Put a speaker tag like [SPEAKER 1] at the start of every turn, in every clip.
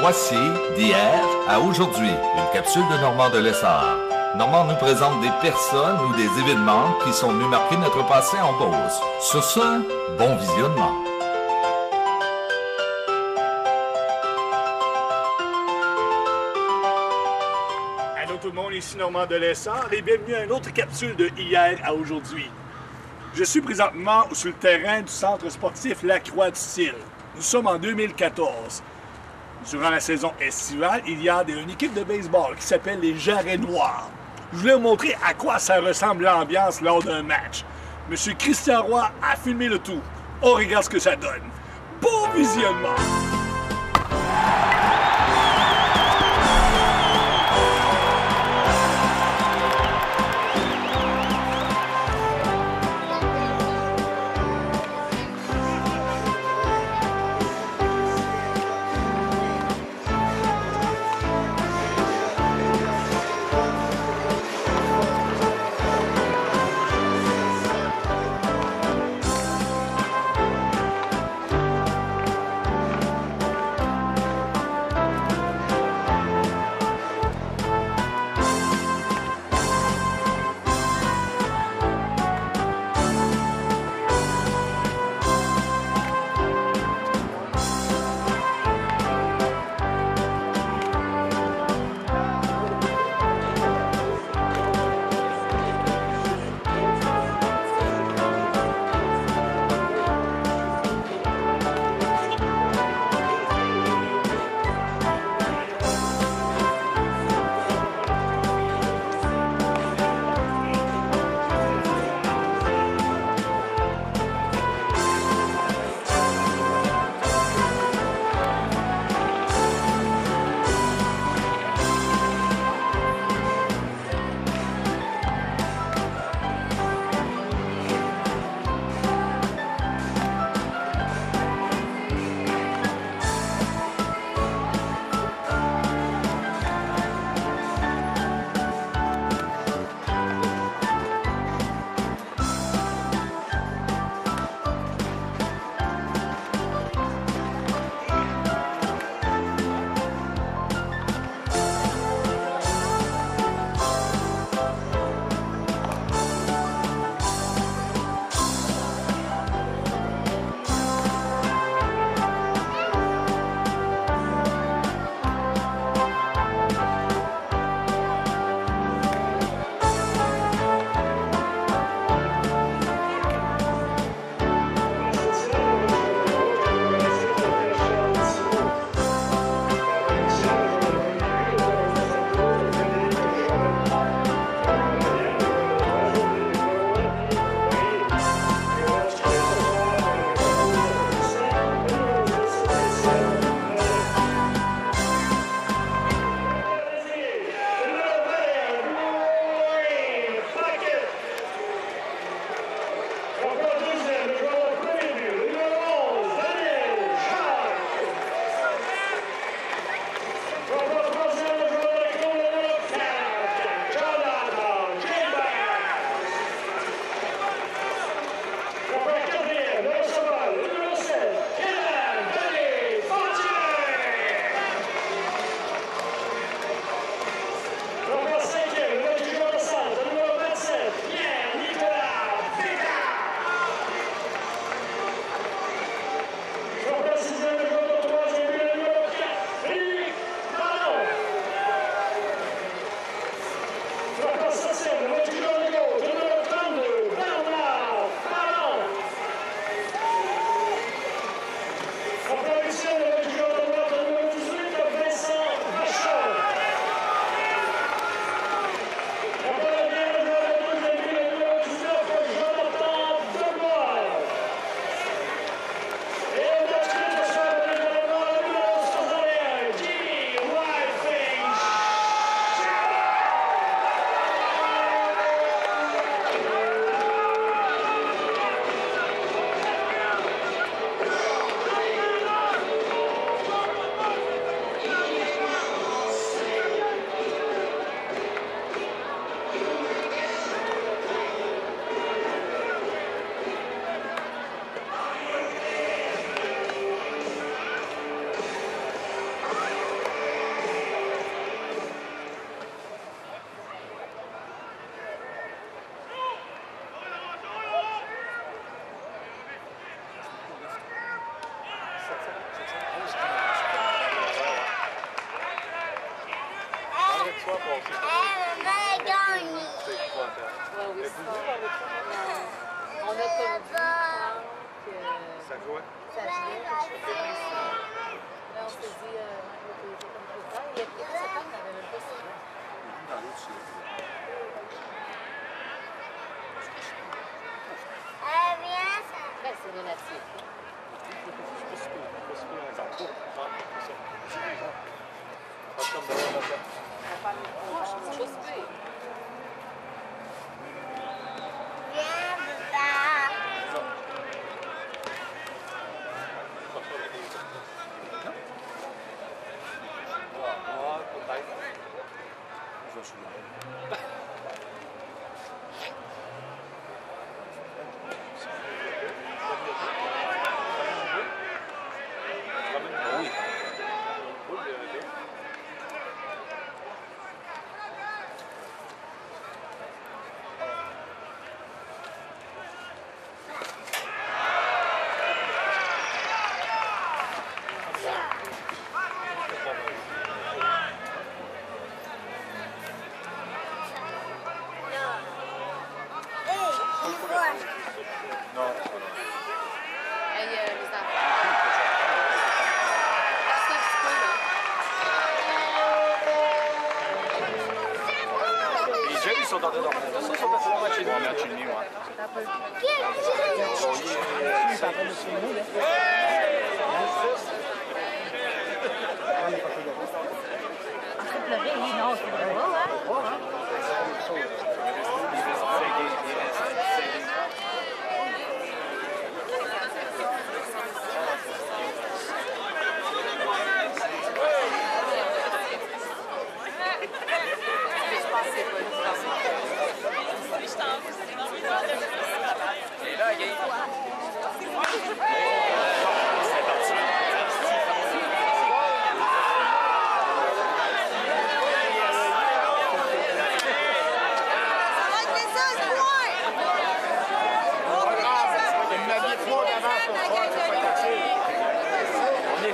[SPEAKER 1] Voici d'hier à aujourd'hui, une capsule de Normand de Lessard. Normand nous présente des personnes ou des événements qui sont venus marquer notre passé en Beauce. Sur ce, bon visionnement.
[SPEAKER 2] Allô tout le monde, ici Normand de Lessard et bienvenue à une autre capsule de hier à aujourd'hui. Je suis présentement sur le terrain du centre sportif La Croix du Style. Nous sommes en 2014. Durant la saison estivale, il y a une équipe de baseball qui s'appelle les Jarrets Noirs. Je voulais vous montrer à quoi ça ressemble l'ambiance lors d'un match. Monsieur Christian Roy a filmé le tout. On regarde ce que ça donne. Bon visionnement!
[SPEAKER 3] Ça
[SPEAKER 4] jouait.
[SPEAKER 3] ça jouait, que je faisais comme ça. Là, on s'est dit, euh, on peut jouer comme tout le temps. Il y a il y a pas sept ans, on n'avait même pas ça.
[SPEAKER 4] Dans l'autre, c'est-
[SPEAKER 5] Ah, viens, ça.
[SPEAKER 3] Ben, c'est relatif. hein.
[SPEAKER 4] c'est pas si pire, pas si pire, ça court. Ouais, c'est ça. Pas comme de l'autre, là.
[SPEAKER 3] C'est pas si pire.
[SPEAKER 5] Viens, papa.
[SPEAKER 4] Pas ça, avec les- Ouais, peut-être. Je vais soulever. Oui. Oui, le- le-
[SPEAKER 5] Hey, il voit.
[SPEAKER 4] Non.
[SPEAKER 3] Hey, euh, les enfants. Passez un petit peu, là.
[SPEAKER 4] Les jeunes, ils sont en train de dormir. Ça,
[SPEAKER 3] pleurer, non, c'est pas hein?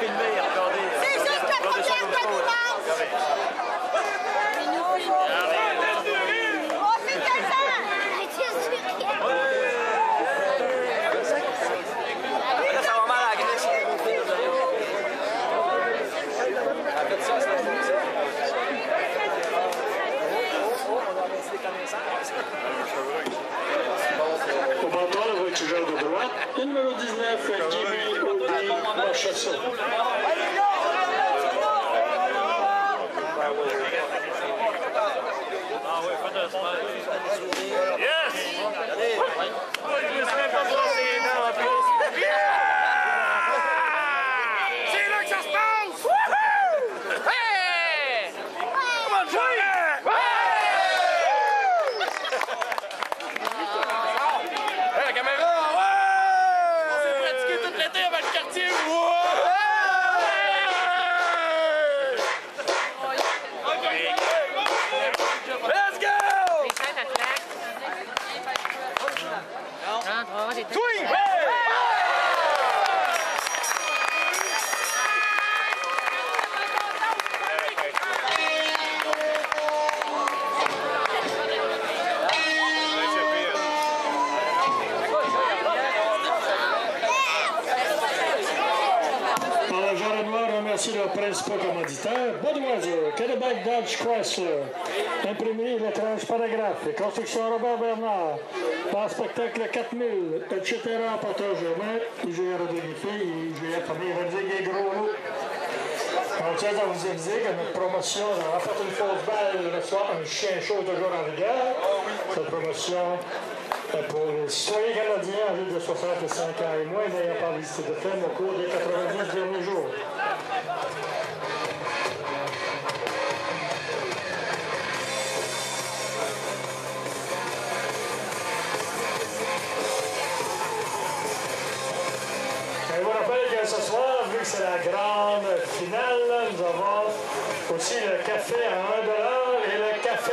[SPEAKER 6] 100% voiture de droite. Le numéro 19, Jimmy Audi Marchasson.
[SPEAKER 4] C'est
[SPEAKER 6] principaux commanditaires. Budweiser, Québec Dodge Chrysler, Imprimerie Lettrage Paragraphe, Construction Robert Bernard, Bar Spectacle 4000, etc. Porteur Germain, IGR Rodriguez, IGR Famille Rodrigue Gros Loup. On tient à vous aviser que notre promotion, on rapporte une fausse balle le soir, un chien chaud toujours en rigueur. Cette promotion est pour les citoyens canadiens âgés de 65 ans et moins n'ayant pas visité de ferme au cours des 90 derniers jours. vu que c'est la grande finale, nous avons aussi le café à 1$ et le café